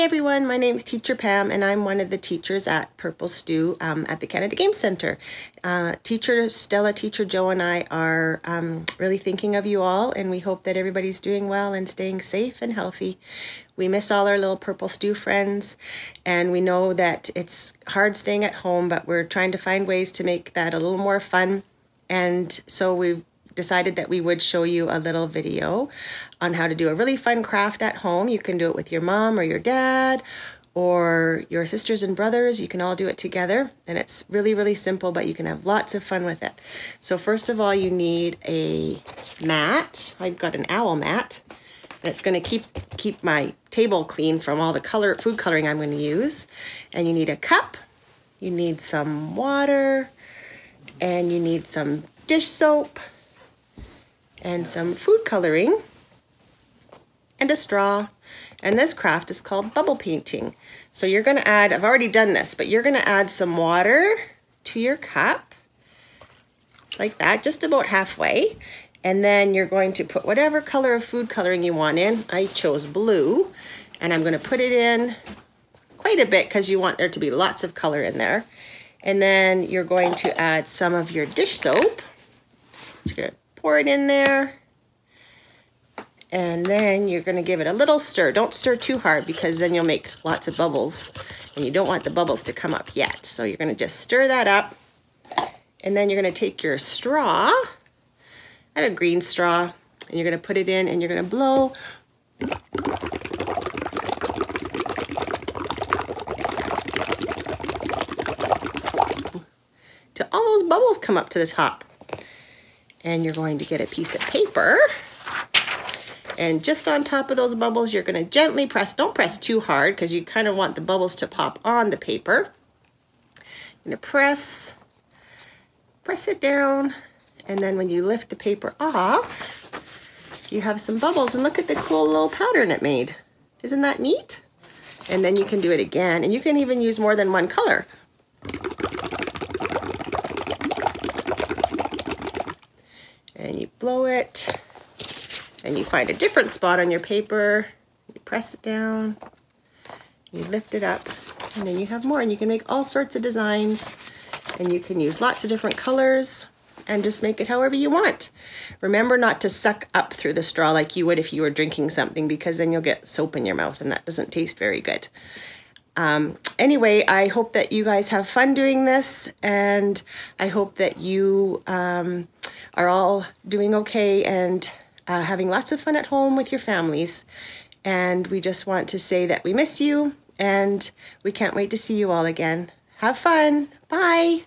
everyone, my name is Teacher Pam and I'm one of the teachers at Purple Stew um, at the Canada Games Centre. Uh, teacher Stella, Teacher Joe and I are um, really thinking of you all and we hope that everybody's doing well and staying safe and healthy. We miss all our little Purple Stew friends and we know that it's hard staying at home but we're trying to find ways to make that a little more fun and so we've decided that we would show you a little video on how to do a really fun craft at home. You can do it with your mom or your dad or your sisters and brothers. You can all do it together and it's really, really simple, but you can have lots of fun with it. So first of all, you need a mat. I've got an owl mat and it's gonna keep, keep my table clean from all the color food coloring I'm gonna use. And you need a cup, you need some water, and you need some dish soap, and some food coloring and a straw. And this craft is called bubble painting. So you're gonna add, I've already done this, but you're gonna add some water to your cup, like that, just about halfway. And then you're going to put whatever color of food coloring you want in. I chose blue, and I'm gonna put it in quite a bit because you want there to be lots of color in there. And then you're going to add some of your dish soap. You're gonna pour it in there. And then you're gonna give it a little stir. Don't stir too hard because then you'll make lots of bubbles and you don't want the bubbles to come up yet. So you're gonna just stir that up. And then you're gonna take your straw, I have a green straw, and you're gonna put it in and you're gonna blow till all those bubbles come up to the top and you're going to get a piece of paper. And just on top of those bubbles you're going to gently press don't press too hard because you kind of want the bubbles to pop on the paper. You're to press press it down and then when you lift the paper off you have some bubbles and look at the cool little pattern it made. Isn't that neat? And then you can do it again and you can even use more than one color and you blow it and you find a different spot on your paper you press it down you lift it up and then you have more and you can make all sorts of designs and you can use lots of different colors and just make it however you want. Remember not to suck up through the straw like you would if you were drinking something because then you'll get soap in your mouth and that doesn't taste very good. Um, anyway, I hope that you guys have fun doing this and I hope that you um, are all doing okay and uh, having lots of fun at home with your families. And we just want to say that we miss you and we can't wait to see you all again. Have fun. Bye.